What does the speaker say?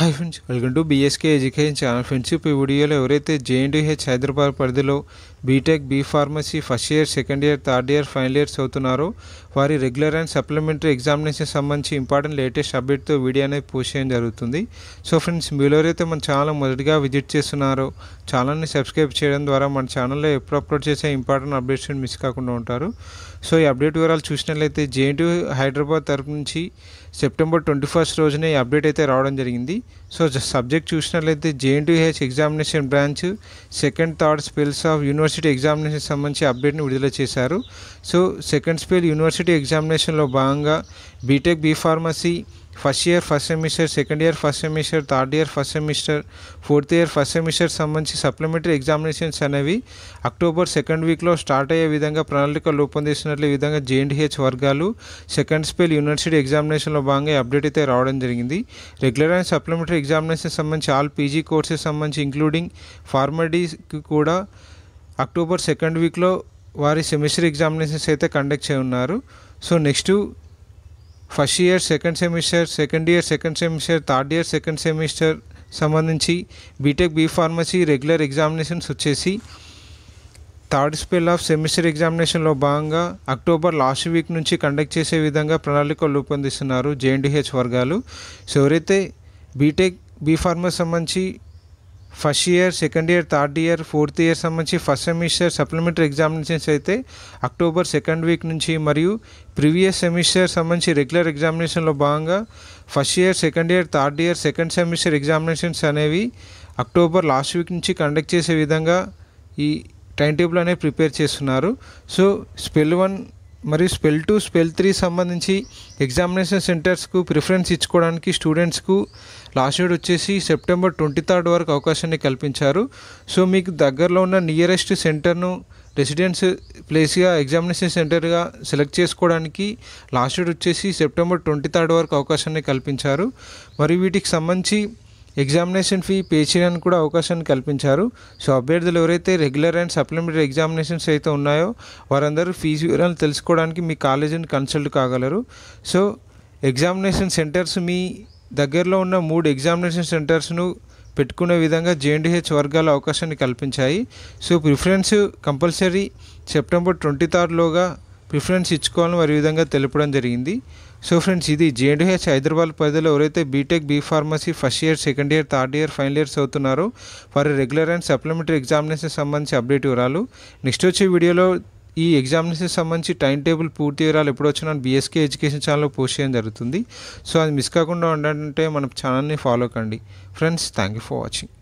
Hi friends welcome to BSK education channel friends. ఇప్పుడు ఈ వీడియోలో ఎవరైతే జేఎన్టీహెచ్ హైదరాబాద్ పరిధిలో BTech B pharmacy first year second year third year final years అవుతున్నారో వారి రెగ్యులర్ అండ్ సప్లిమెంటరీ ఎగ్జామినేషన్ సంబంధించి ఇంపార్టెంట్ లేటెస్ట్ అప్డేట్తో వీడియో అనేది పోస్ట్ చేయడం జరుగుతుంది. సో ఫ్రెండ్స్ మీలో అయితే మన ఛానల్ మొదటిగా విజిట్ చేస్తున్నారో ఛానల్ని సబ్స్క్రైబ్ చేయడం ద్వారా మన ఛానల్లో ఎప్పుడు అప్లోడ్ చేసే ఇంపార్టెంట్ అప్డేట్స్ మిస్ కాకుండా ఉంటారు. సో ఈ అప్డేట్ వివరాలు చూసినట్లయితే జేఎన్టీ హైదరాబాద్ తరపు నుంచి సెప్టెంబర్ ట్వంటీ ఫస్ట్ రోజున ఈ అప్డేట్ అయితే రావడం జరిగింది. సో సబ్జెక్ట్ చూసినట్లయితే JNTH examination branch second third spells of university examination సంబంధించి అప్డేట్ని విడుదల చేశారు. సో సెకండ్ స్పెల్ యూనివర్సిటీ ఎగ్జామినేషన్లో భాగంగా BTech B pharmacy first year first semester second year first semester third year first semester fourth year first semester సంబంధించి supplementary examinations అనేవి October second వీక్లో start అయ్యే విధంగా ప్రణాళిక రూపొందిస్తున్నట్లు ఈ విధంగా జేఎన్టీహెచ్ వర్గాలు సెకండ్ స్పెల్ యూనివర్సిటీ ఎగ్జామినేషన్లో భాగంగా అప్డేట్ అయితే రావడం జరిగింది. రెగ్యులర్ అండ్ సప్లిమెంటరీ ఎగ్జామినేషన్ సంబంధించి ఆల్ పీజీ కోర్సెస్ సంబంధించి ఇంక్లూడింగ్ ఫార్మడీస్కి కూడా అక్టోబర్ సెకండ్ వీక్లో వారి సెమిస్టర్ ఎగ్జామినేషన్స్ అయితే కండక్ట్ చేయ ఉన్నారు. So next first year second semester second year second semester third year second semester సంబంధించి BTech B pharmacy regular examinations వచ్చేసి థర్డ్ స్పెల్ ఆఫ్ సెమిస్టర్ ఎగ్జామినేషన్లో భాగంగా అక్టోబర్ లాస్ట్ వీక్ నుంచి కండక్ట్ చేసే విధంగా ప్రణాళికలు రూపొందిస్తున్నారు జేఎన్టీహెచ్ వర్గాలు. సో ఎవరైతే బీటెక్ బీ ఫార్మసీ సంబంధించి first year second year third year fourth year సంబంధించి ఫస్ట్ సెమిస్టర్ సప్లిమెంటరీ ఎగ్జామినేషన్స్ అయితే అక్టోబర్ సెకండ్ వీక్ నుంచి మరియు ప్రీవియస్ సెమిస్టర్ సంబంధించి రెగ్యులర్ ఎగ్జామినేషన్లో భాగంగా first year second year third year second semester examinations అనేవి అక్టోబర్ లాస్ట్ వీక్ నుంచి కండక్ట్ చేసే విధంగా ఈ టైం టేబుల్ అనేది ప్రిపేర్ చేస్తున్నారు. సో స్పెల్ వన్ మరియు స్పెల్ టూ స్పెల్ త్రీ సంబంధించి ఎగ్జామినేషన్ సెంటర్స్కు ప్రిఫరెన్స్ ఇచ్చుకోవడానికి స్టూడెంట్స్కు లాస్ట్ డేట్ వచ్చేసి సెప్టెంబర్ ట్వంటీ థర్డ్ వరకు అవకాశాన్ని కల్పించారు. సో మీకు దగ్గరలో ఉన్న నియరెస్ట్ సెంటర్ను రెసిడెన్స్ ప్లేస్గా ఎగ్జామినేషన్ సెంటర్గా సెలెక్ట్ చేసుకోవడానికి లాస్ట్ డేట్ వచ్చేసి సెప్టెంబర్ ట్వంటీ థర్డ్ వరకు అవకాశాన్ని కల్పించారు. మరియు వీటికి సంబంధించి ఎగ్జామినేషన్ ఫీ పే చేయడానికి కూడా అవకాశాన్ని కల్పించారు. సో అభ్యర్థులు ఎవరైతే రెగ్యులర్ అండ్ సప్లిమెంటరీ ఎగ్జామినేషన్స్ అయితే ఉన్నాయో వారందరూ ఫీజు వివరాలు తెలుసుకోవడానికి మీ కాలేజీని కన్సల్ట్ కాగలరు. సో ఎగ్జామినేషన్ సెంటర్స్ మీ దగ్గరలో ఉన్న మూడు ఎగ్జామినేషన్ సెంటర్స్ను పెట్టుకునే విధంగా జేఎన్డీహెచ్ వర్గాల అవకాశాన్ని కల్పించాయి. So preference compulsory September twenty థర్డ్లోగా preference ఇచ్చుకోవాలని వారి విధంగా తెలపడం జరిగింది. సో ఫ్రెండ్స్ ఇది జేఎన్డీహెచ్ హైదరాబాద్ పరిధిలో ఎవరైతే BTech B pharmacy first year second year third year final years అవుతున్నారో వారి రెగ్యులర్ అండ్ సప్లిమెంటరీ ఎగ్జామినేషన్ సంబంధించి అప్డేట్ వివరాలు. నెక్స్ట్ వచ్చే వీడియోలో ఈ ఎగ్జామినేషన్ సంబంధించి టైం టేబుల్ పూర్తి వివరాలు ఎప్పుడు వచ్చినా బీఎస్కే ఎడ్యుకేషన్ ఛానల్లో పోస్ట్ చేయడం జరుగుతుంది. సో అది మిస్ కాకుండా ఉండాలంటే మన ఛానల్ని ఫాలో కండి. Friends thank you for watching